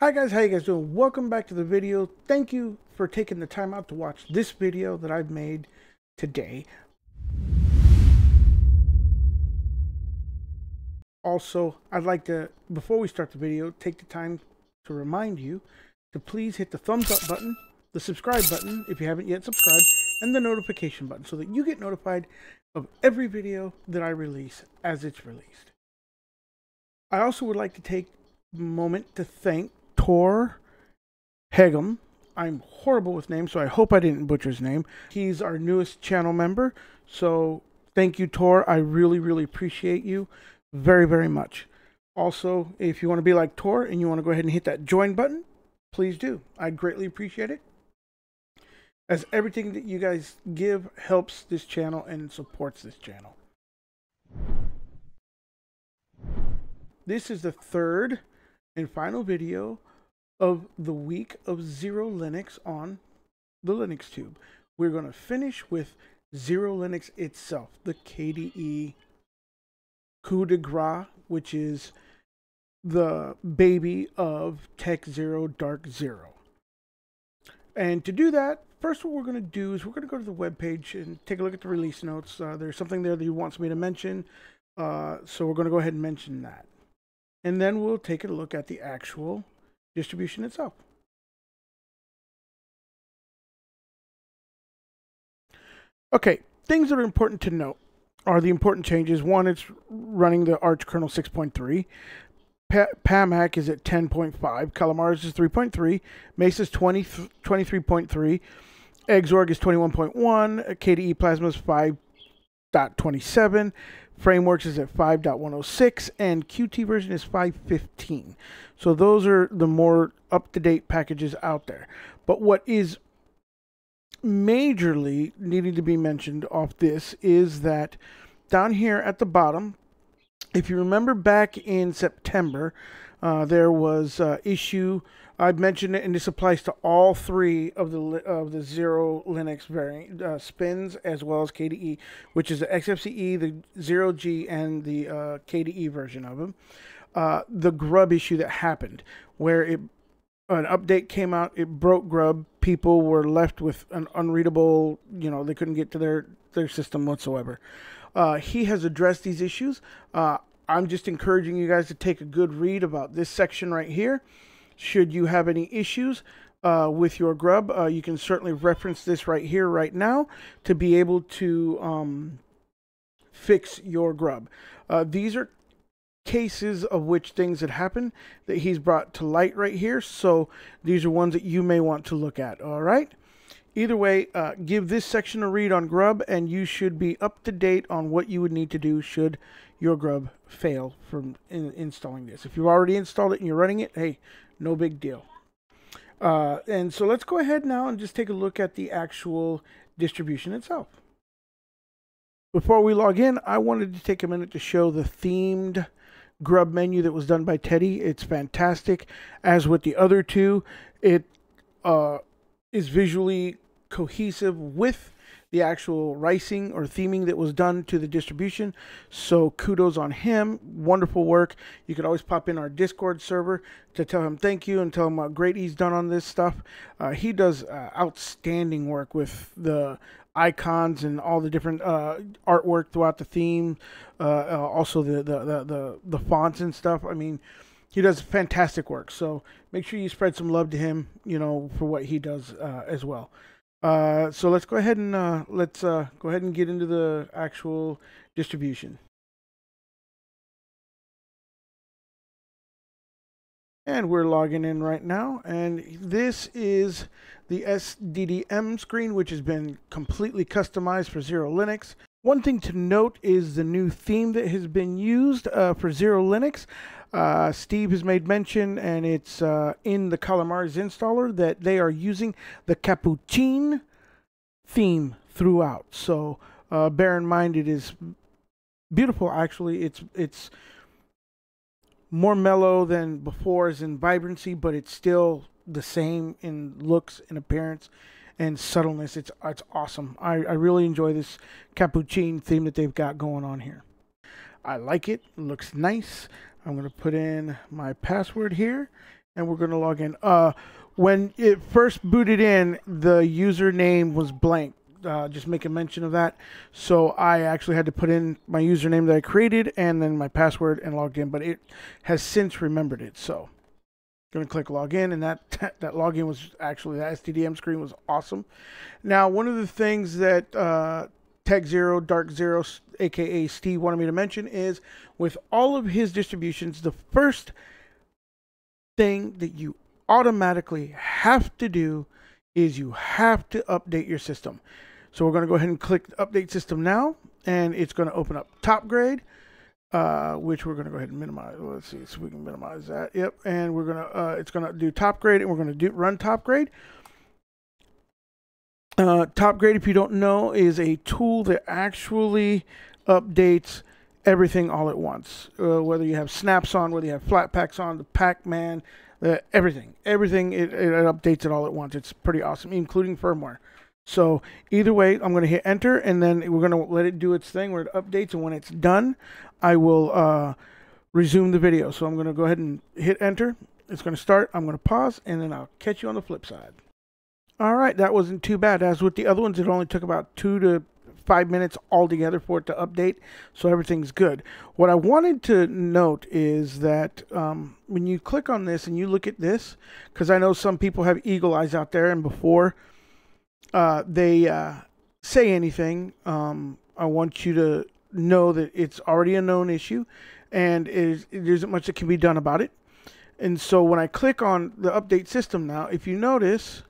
Hi guys, how you guys doing? Welcome back to the video. Thank you for taking the time out to watch this video that I've made today. Also, I'd like to, before we start the video, take the time to remind you to please hit the thumbs up button, the subscribe button if you haven't yet subscribed, and the notification button so that you get notified of every video that I release as it's released. I also would like to take a moment to thank Tor Hegum. I'm horrible with names, so I hope I didn't butcher his name. He's our newest channel member, so thank you, Tor. I really, really appreciate you very, very much. Also, if you want to be like Tor and you want to go ahead and hit that join button, please do. I'd greatly appreciate it. As everything that you guys give helps this channel and supports this channel. This is the third and final video of the week of Xero Linux on the Linux Tube. We're going to finish with Xero Linux itself, the KDE coup de grace, which is the baby of TechXero Dark Zero. And to do that, first what we're going to do is we're going to go to the web page and take a look at the release notes. Uh, there's something there that he wants me to mention, uh, so we're going to go ahead and mention that. And then we'll take a look at the actual distribution itself. Okay, things that are important to note are the important changes. One, it's running the Arch kernel 6.3. PAMAC is at 10.5. Calamares is 3.3. Mesa is 20, 23.3. Xorg is 21.1. KDE Plasma is 5.27. Frameworks is at 5.106. And Qt version is 5.15. So those are the more up-to-date packages out there. But what is majorly needing to be mentioned off this is that down here at the bottom, if you remember back in September, uh, there was uh, issue. I mentioned it, and this applies to all three of the of the Xero Linux variant uh, spins as well as KDE, which is the XFCE, the Xero G, and the uh, KDE version of them. Uh, the Grub issue that happened, where it an update came out, it broke Grub. People were left with an unreadable, you know, they couldn't get to their their system whatsoever. Uh, he has addressed these issues. Uh, I'm just encouraging you guys to take a good read about this section right here. Should you have any issues uh, with your grub, uh, you can certainly reference this right here, right now, to be able to um, fix your grub. Uh, these are cases of which things had happened that he's brought to light right here. So these are ones that you may want to look at. All right. Either way, uh, give this section a read on Grub, and you should be up to date on what you would need to do should your Grub fail from in installing this. If you've already installed it and you're running it, hey, no big deal. Uh, and so let's go ahead now and just take a look at the actual distribution itself. Before we log in, I wanted to take a minute to show the themed grub menu that was done by Teddy. It's fantastic. As with the other two, it uh, is visually cohesive with the actual ricing or theming that was done to the distribution. So kudos on him. Wonderful work. You could always pop in our Discord server to tell him thank you and tell him how great he's done on this stuff. Uh, he does uh, outstanding work with the icons and all the different uh, artwork throughout the theme. Uh, uh, also the, the, the, the, the fonts and stuff. I mean, he does fantastic work. So make sure you spread some love to him, you know, for what he does uh, as well. Uh, so let's go ahead and uh, let's uh, go ahead and get into the actual distribution. And we're logging in right now. And this is the SDDM screen, which has been completely customized for Xero Linux. One thing to note is the new theme that has been used uh, for Xero Linux. Uh, Steve has made mention, and it's uh, in the Calamares installer, that they are using the Catppuccin theme throughout. So uh, bear in mind, it is beautiful. Actually, it's it's more mellow than before, as in vibrancy, but it's still the same in looks and appearance and subtleness. It's it's awesome. I, I really enjoy this Catppuccin theme that they've got going on here. I like it. it looks nice. I'm to put in my password here and we're to log in. Uh, when it first booted in, the username was blank. Uh, just make a mention of that. So I actually had to put in my username that I created and then my password and logged in, but it has since remembered it. So going to click login and that that login was actually the SDDM screen was awesome. Now, one of the things that uh, TechXero, Dark Zero, aka Steve, wanted me to mention is with all of his distributions, the first thing that you automatically have to do is you have to update your system. So we're going to go ahead and click update system now, and it's going to open up Topgrade, uh, which we're going to go ahead and minimize. Let's see, so we can minimize that. Yep, and we're going to uh, it's going to do Topgrade, and we're going to do run Topgrade. Uh, Topgrade, if you don't know, is a tool that actually updates everything all at once. Uh, whether you have snaps on, whether you have Flatpaks on, the Pacman, everything, everything, it, it, updates it all at once. It's pretty awesome, including firmware. So either way, I'm going to hit enter, and then we're going to let it do its thing where it updates, and when it's done, I will uh, resume the video. So I'm going to go ahead and hit enter. It's going to start. I'm going to pause, and then I'll catch you on the flip side. All right, that wasn't too bad. As with the other ones, it only took about two to five minutes altogether for it to update, so everything's good. What I wanted to note is that um, when you click on this and you look at this, because I know some people have eagle eyes out there, and before uh, they uh, say anything, um, I want you to know that it's already a known issue, and is, there isn't much that can be done about it. And so when I click on the update system now, if you notice,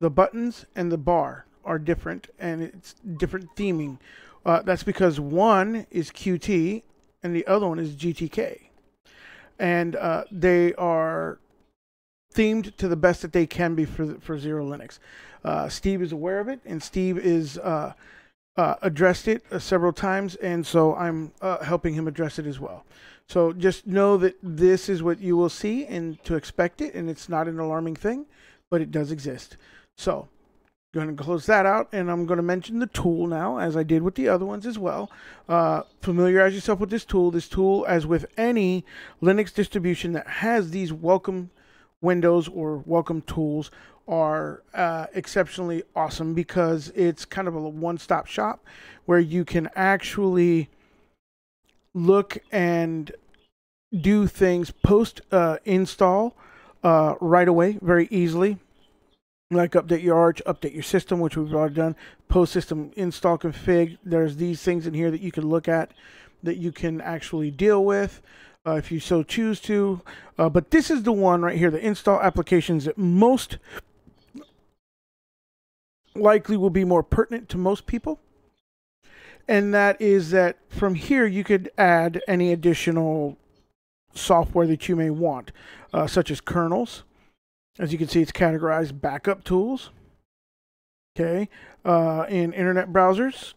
the buttons and the bar are different and it's different theming. Uh, that's because one is Qt and the other one is GTK. And uh, they are themed to the best that they can be for, for Xero Linux. Uh, Steve is aware of it, and Steve is uh, uh, addressed it uh, several times, and so I'm helping him address it as well. So just know that this is what you will see and to expect it, and it's not an alarming thing, but it does exist. So going to close that out and I'm going to mention the tool now as I did with the other ones as well. Uh, familiarize yourself with this tool. This tool, as with any Linux distribution that has these welcome windows or welcome tools, are uh, exceptionally awesome because it's kind of a one-stop shop where you can actually look and do things post uh, install uh, right away very easily. Like update your arch, update your system, which we've already done, post system install config. There's these things in here that you can look at that you can actually deal with uh, if you so choose to. Uh, but this is the one right here, the install applications that most likely will be more pertinent to most people. And that is that from here you could add any additional software that you may want, uh, such as kernels as you can see, it's categorized backup tools. Okay, uh, in internet browsers.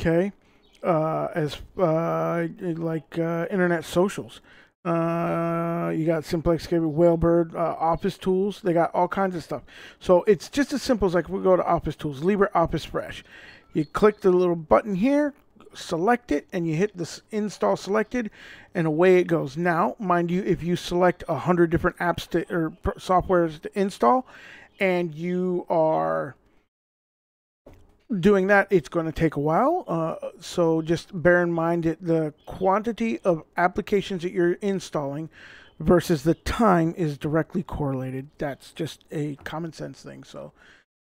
Okay, uh, as uh, like uh, internet socials. Uh, you got Simplex, Cable, Whalebird, uh, Office tools. They got all kinds of stuff. So it's just as simple as like we go to Office tools, LibreOffice Fresh. You click the little button here, select it and you hit this install selected and away it goes. Now, mind you, if you select a hundred different apps to, or softwares to install and you are doing that, it's going to take a while. Uh, so just bear in mind that the quantity of applications that you're installing versus the time is directly correlated. That's just a common sense thing. So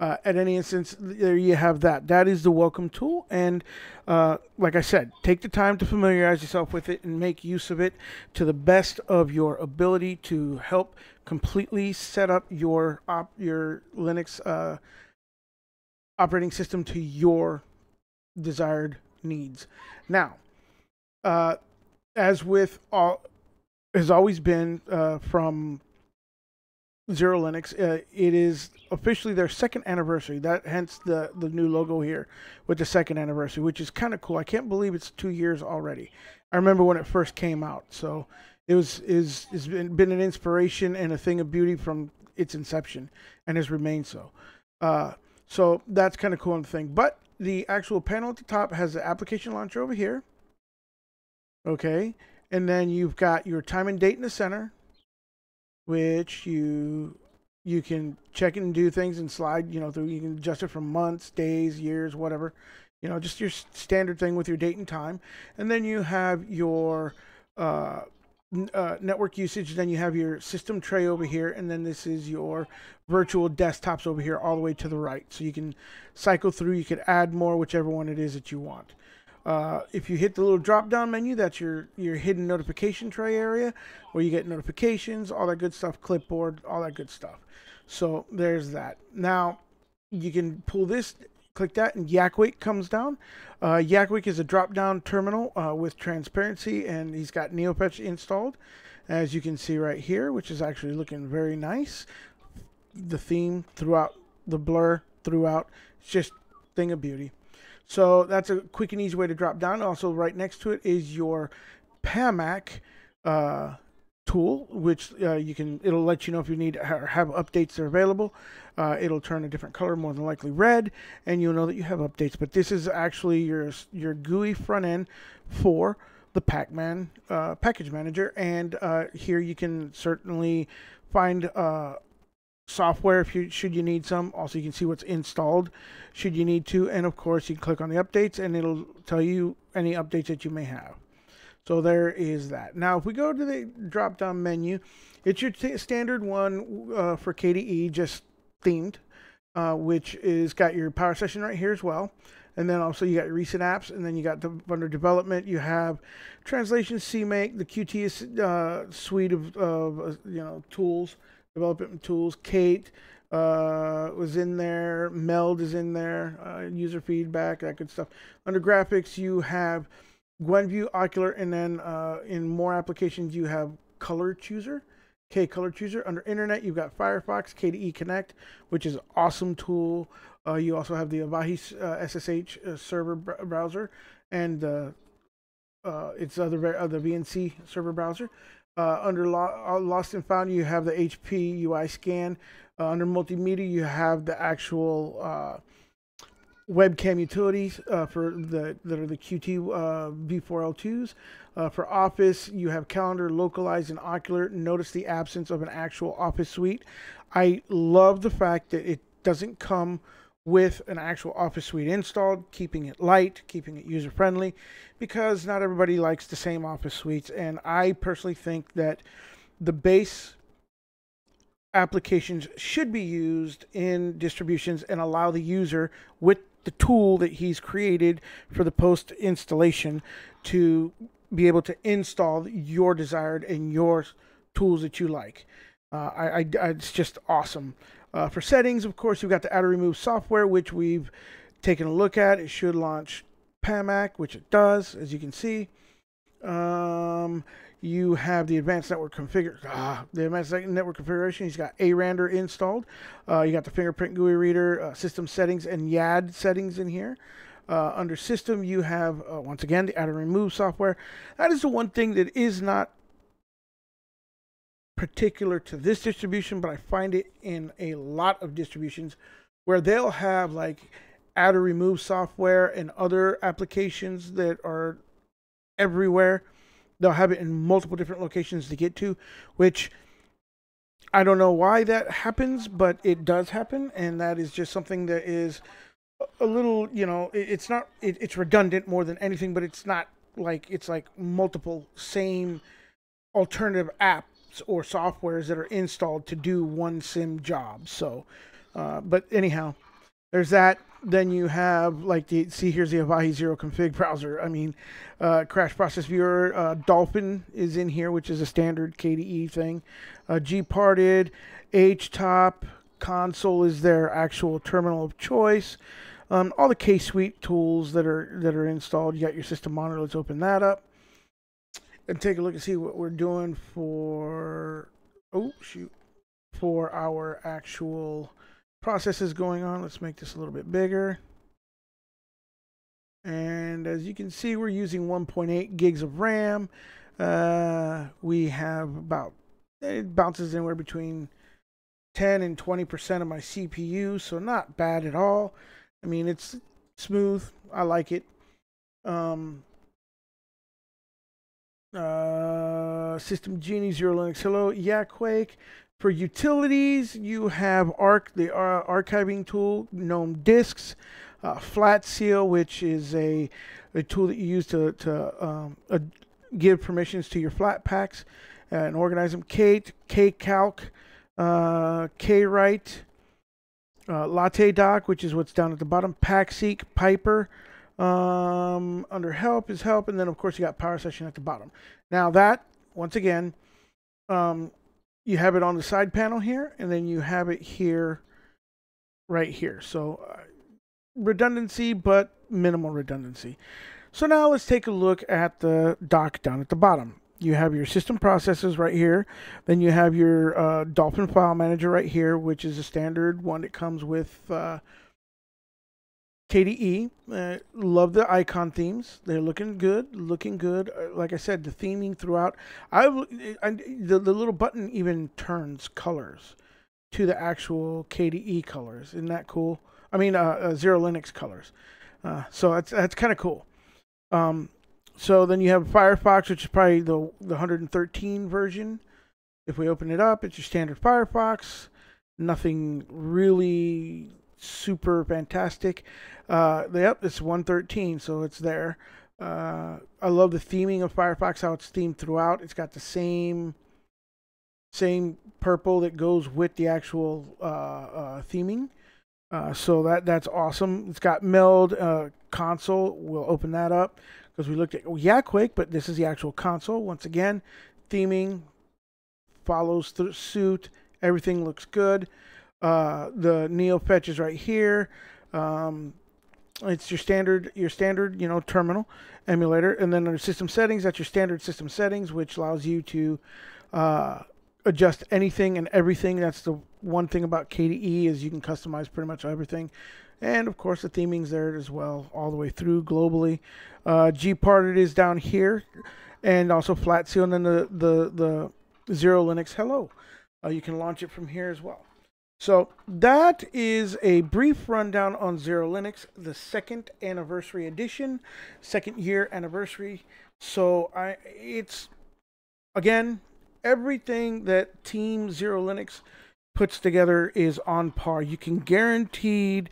uh, at any instance, there you have that. That is the welcome tool. And uh, like I said, take the time to familiarize yourself with it and make use of it to the best of your ability to help completely set up your op- your Linux uh, operating system to your desired needs. Now, uh, as with all, has always been uh, from Xero Linux. Uh, it is officially their second anniversary. That hence the the new logo here with the second anniversary, which is kind of cool. I can't believe it's two years already. I remember when it first came out, so it was is has been, been an inspiration and a thing of beauty from its inception, and has remained so. So that's kind of cool and thing. But the actual panel at the top has the application launcher over here. Okay, and then you've got your time and date in the center which you you can check and do things and slide, you know, through you can adjust it from months, days, years, whatever. You know, just your standard thing with your date and time. And then you have your uh, uh, network usage. Then you have your system tray over here, and then this is your virtual desktops over here, all the way to the right. So you can cycle through. You could add more, whichever one it is that you want. Uh, if you hit the little drop down menu, that's your, your hidden notification tray area where you get notifications, all that good stuff, clipboard, all that good stuff. So there's that. Now you can pull this, click that, and Yakuake comes down. Uh, Yakuake is a drop down terminal uh, with transparency, and he's got Neofetch installed, as you can see right here, which is actually looking very nice. The theme throughout, the blur throughout, it's just thing of beauty. So that's a quick and easy way to drop down. Also, right next to it is your PAMAC uh, tool, which uh, you can. It'll let you know if you need have updates that are available. Uh, it'll turn a different color, more than likely red, and you'll know that you have updates. But this is actually your your GUI front end for the Pacman uh, package manager, and uh, here you can certainly find uh, software if you should you need some also you can see what's installed should you need to and of course you can click on the updates and it'll tell you any updates that you may have so there is that now if we go to the drop down menu it's your standard one uh, for KDE just themed uh, which is got your power session right here as well and then also you got your recent apps and then you got the under development you have translation cmake the qt uh, suite of, of uh, you know tools development tools. Kate uh, was in there. Meld is in there. Uh, user feedback, that good stuff. Under graphics, you have Gwenview, Okular, and then uh, in more applications, you have Color Chooser. KColorChooser. Under Internet, you've got Firefox, KDE Connect, which is an awesome tool. Uh, you also have the Avahi SSH uh, server br browser, and uh, it's other the VNC server browser. Uh, under Lo- uh, Lost and Found, you have the HP UI scan. Uh, under multimedia, you have the actual uh, webcam utilities uh, for the that are the Qt uh, V4L2s. for Office, you have Calendar, Localized, and Okular. Notice the absence of an actual Office suite. I love the fact that it doesn't come with an actual Office suite installed, keeping it light, keeping it user friendly, because not everybody likes the same Office suites. And I personally think that the base applications should be used in distributions and allow the user with the tool that he's created for the post installation to be able to install your desired and your tools that you like. Uh, I, I, it's just awesome. Uh, for settings, of course, you've got the auto remove software, which we've taken a look at. It should launch PAMAC, which it does, as you can see. Um, you have the advanced network configure ah, the advanced network configuration. He's got ARANDR installed. Uh, you got the fingerprint GUI reader, uh, system settings, and YAD settings in here. Uh, under system, you have uh, once again the auto remove software. That is the one thing that is not particular to this distribution, but I find it in a lot of distributions where they'll have like add or remove software and other applications that are everywhere. They'll have it in multiple different locations to get to, which I don't know why that happens, but it does happen, and that is just something that is a little, you know, it's not, it's redundant more than anything, but it's not like it's like multiple same alternative apps or softwares that are installed to do one sim job. So, uh, but anyhow, there's that. Then you have like the see here's the Avahi Zeroconf browser. I mean, uh, Crash Process Viewer, uh, Dolphin is in here, which is a standard KDE thing. Uh, Gparted, HTOP, console is their actual terminal of choice. Um, all the K Suite tools that are that are installed. You got your system monitor. Let's open that up and take a look and see what we're doing for oh shoot for our actual processes going on. Let's make this a little bit bigger. And as you can see, we're using 1.8 gigs of RAM. Uh, we have about, it bounces anywhere between 10 and 20% of my CPU, so not bad at all. I mean, it's smooth. I like it. Um, uh, System Genie, Xero Linux Hello, Yakuake. For utilities, you have Ark, the uh, archiving tool, GNOME Disks, uh, Flatseal, which is a, a tool that you use to, to um, uh, give permissions to your Flatpaks and organize them. Kate, Kcalc, uh, Kwrite, uh, Latte Dock, which is what's down at the bottom, PacSeek, Piper. Um, under Help is Help, and then of course you got Power Session at the bottom. Now that, once again, um, you have it on the side panel here, and then you have it here, right here. So uh, redundancy, but minimal redundancy. So now let's take a look at the dock down at the bottom. You have your system processes right here. Then you have your uh, Dolphin File Manager right here, which is a standard one that comes with uh, KDE, uh, love the icon themes. They're looking good, looking good. Uh, like I said, the theming throughout. I, I the, the little button even turns colors to the actual KDE colors. Isn't that cool? I mean, uh, uh Xero Linux colors. Uh, so that's that's kind of cool. Um, so then you have Firefox, which is probably the the 113 version. If we open it up, it's your standard Firefox. Nothing really super fantastic. Uh, yep, it's 113, so it's there. Uh, I love the theming of Firefox, how it's themed throughout. It's got the same same purple that goes with the actual uh, uh theming. Uh, so that that's awesome. It's got meld uh, console. We'll open that up because we looked at Yakuake, but this is the actual console. Once again, theming follows through suit. Everything looks good. Uh, the NeoFetch is right here. Um, it's your standard your standard you know terminal emulator. And then under system settings that's your standard system settings which allows you to uh, adjust anything and everything. That's the one thing about KDE is you can customize pretty much everything. And of course the theming's there as well all the way through globally. Uh, Gparted is down here and also Flatseal. And then the the the xero linux hello. Uh, you can launch it from here as well so that is a brief rundown on Xero Linux, the second anniversary edition, second year anniversary. So I, it's again everything that Team Xero Linux puts together is on par. You can guaranteed,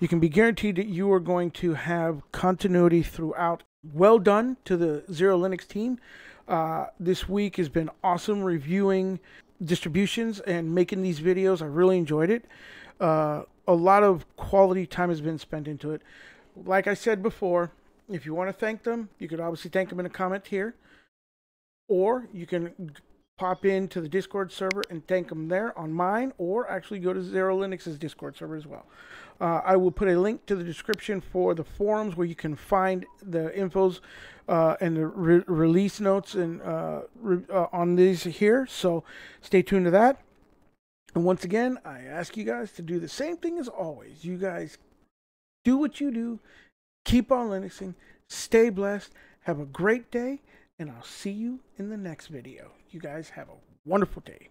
you can be guaranteed that you are going to have continuity throughout. Well done to the Xero Linux team. Uh, this week has been awesome reviewing distributions and making these videos. I really enjoyed it. Uh, a lot of quality time has been spent into it. Like I said before, if you want to thank them, you could obviously thank them in a comment here. Or you can pop into the Discord server and thank them there on mine, or actually go to Xero Linux's Discord server as well. Uh, I will put a link to the description for the forums where you can find the infos uh, and the re release notes and uh, re uh, on these here. So stay tuned to that. And once again, I ask you guys to do the same thing as always. You guys do what you do. Keep on Linuxing. Stay blessed. Have a great day. And I'll see you in the next video. You guys have a wonderful day.